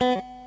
you